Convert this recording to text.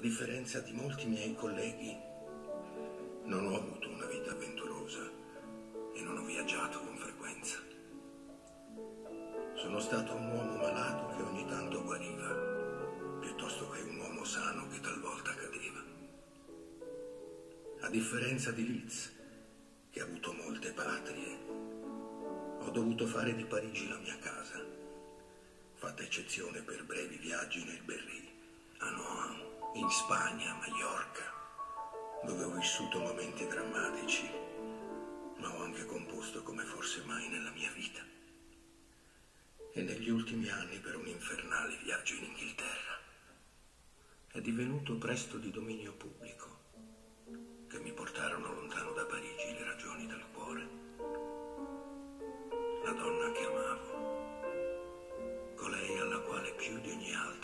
differenza di molti miei colleghi, non ho avuto una vita avventurosa e non ho viaggiato con frequenza. Sono stato un uomo malato che ogni tanto guariva, piuttosto che un uomo sano che talvolta cadeva. A differenza di Liz, che ha avuto molte patrie, ho dovuto fare di Parigi la mia casa, fatta eccezione per brevi viaggi nel Berry, a Nohant in Spagna, a Mallorca, dove ho vissuto momenti drammatici, ma ho anche composto come forse mai nella mia vita. E negli ultimi anni per un infernale viaggio in Inghilterra è divenuto presto di dominio pubblico che mi portarono lontano da Parigi le ragioni del cuore. La donna che amavo, colei alla quale più di ogni altra